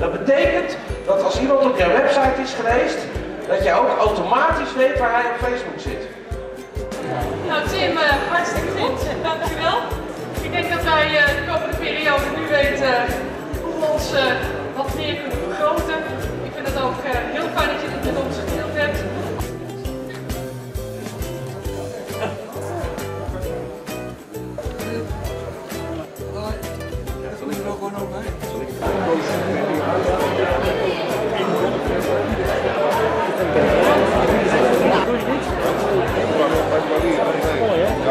Dat betekent dat als iemand op jouw website is geweest, dat jij ook automatisch weet waar hij op Facebook zit. Nou Tim, uh, hartstikke goed. Dankjewel. Ik denk dat wij uh, de komende periode nu weten hoe we ons wat meer kunnen vergroten. Ik vind het ook heel fijn dat je dit met ons gedeeld hebt.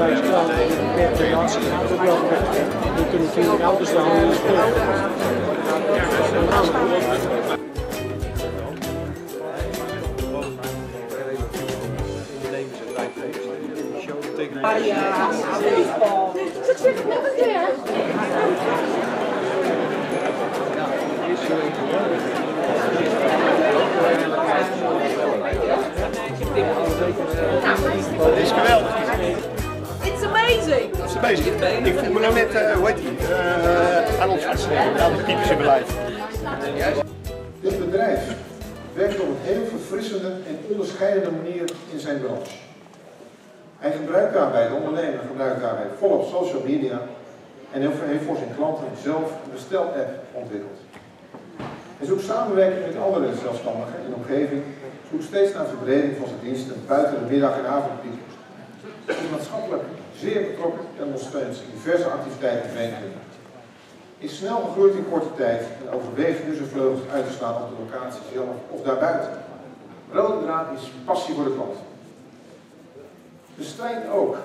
bij straat terras ook wel We kunnen wel bezig. Ik voel me nou net, uh, hoe heet die, uh, Arnold Schwarzenegger, aan de typische beleid. Dit bedrijf werkt op een heel verfrissende en onderscheidende manier in zijn branche. Hij gebruikt daarbij, de ondernemer gebruikt daarbij volop social media en heeft voor zijn klanten zelf een bestel-app ontwikkeld. Hij zoekt samenwerking met andere zelfstandigen in de omgeving, zoekt steeds naar verbreding van zijn diensten buiten de middag- en avondpiek. Is maatschappelijk zeer betrokken en ondersteunt diverse activiteiten in Veenderen. Is snel gegroeid in korte tijd en overweegt nu zijn vleugels uit te slaan op de locatie zelf of daarbuiten. Rode draad is passie voor de klant. Bestrijdt ook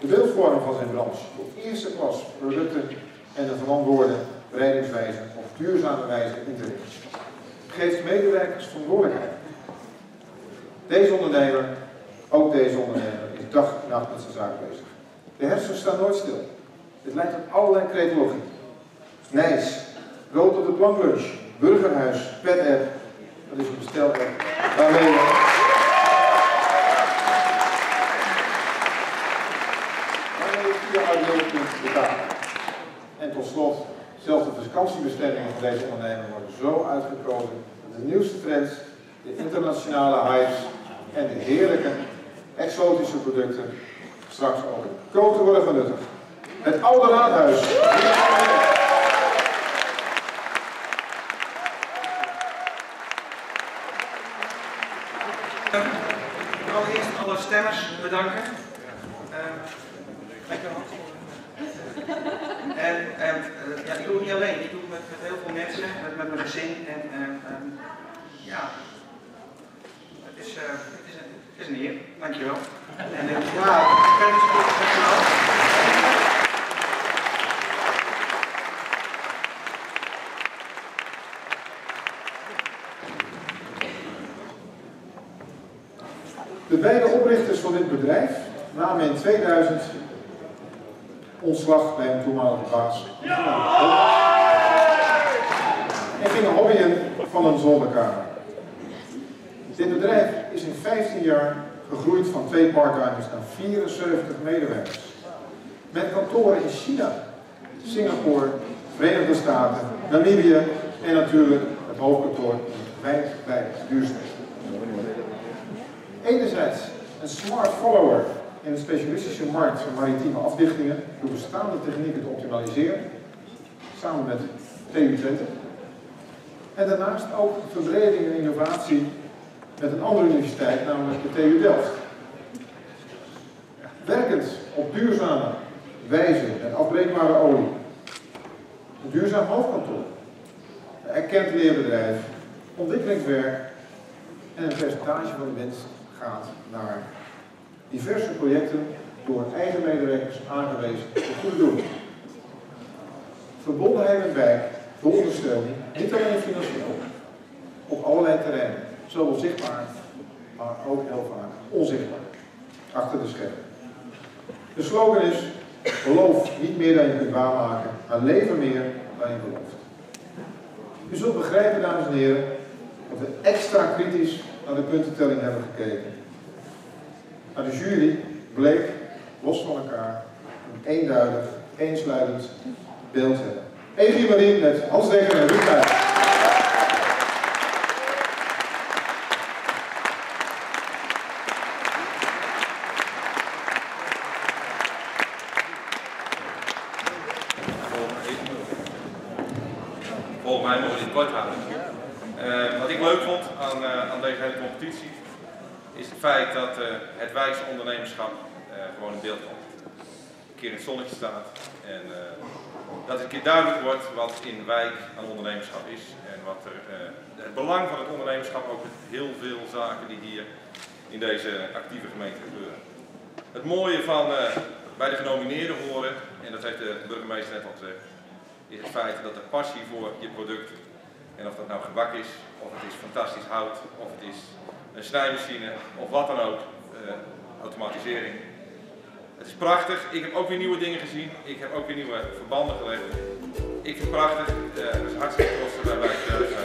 de beeldvorming van zijn branche door eerste klas producten en een verantwoorde bereidingswijze op duurzame wijze in te richten. Geeft medewerkers verantwoordelijkheid. Deze ondernemer, ook deze ondernemer, dag en nacht met zijn zaak bezig. De hersens staan nooit stil. Dit leidt tot allerlei creatologie. Nijs, rood op de planklunch, burgerhuis, pet-app, dat is een bestel-app. Waarmee je via Audio kunt betalen. En tot slot, zelfs de vakantiebestemmingen van deze ondernemer worden zo uitgekozen dat de nieuwste trends, de internationale hypes en de heerlijke exotische producten straks ook koten worden genuttigd. Het Oude Raadhuis. Allereerst alle stemmers bedanken. Hand. En, en uh, ja, ik doe het niet alleen, ik doe het met, met heel veel mensen, met, met mijn gezin. En um, ja, het is, een, het is een eer, dankjewel. En ja, goed, dankjewel. De beide oprichters van dit bedrijf namen in 2000 ontslag bij een toenmalige baas. En gingen hobbyen van een zolderkamer. Dit bedrijf is in 15 jaar gegroeid van twee parttimers naar 74 medewerkers. Met kantoren in China, Singapore, Verenigde Staten, Namibië en natuurlijk het hoofdkantoor wijd bij Duurstede. Enerzijds een smart follower in de specialistische markt van maritieme afdichtingen door bestaande technieken te optimaliseren, samen met TU Twente. En daarnaast ook verbreding en innovatie met een andere universiteit, namelijk de TU Delft. Werkend op duurzame wijze en afbreekbare olie. Een duurzaam hoofdkantoor. Een erkend leerbedrijf, ontwikkelingswerk en een percentage van de winst gaat naar diverse projecten door eigen medewerkers aangewezen voor goede doelen. Verbondenheid met wijk, door ondersteuning, niet alleen financieel, op allerlei terreinen. Zowel zichtbaar, maar ook heel vaak onzichtbaar. Achter de schermen. De slogan is, geloof niet meer dan je kunt waarmaken, maar leven meer dan je belooft. U zult begrijpen, dames en heren, dat we extra kritisch naar de puntentelling hebben gekeken. Maar de jury bleek, los van elkaar, een eenduidig, eensluidend beeld hebben. Evi Marie met Hans Dekker en Ruud Mij mogen dit kort houden. Eh, wat ik leuk vond aan, eh, aan deze hele competitie is het feit dat eh, het wijze ondernemerschap gewoon in beeld komt. Een keer in het zonnetje staat en dat het een keer duidelijk wordt wat in wijk aan ondernemerschap is en wat er, het belang van het ondernemerschap ook met heel veel zaken die hier in deze actieve gemeente gebeuren. Het mooie van bij de genomineerden horen, en dat heeft de burgemeester net al gezegd, is het feit dat de passie voor je product, en of dat nou gebak is, of het is fantastisch hout, of het is een snijmachine, of wat dan ook, eh, automatisering. Het is prachtig. Ik heb ook weer nieuwe dingen gezien. Ik heb ook weer nieuwe verbanden gelegd. Ik vind het prachtig. Het is hartstikke trots dat wij bij het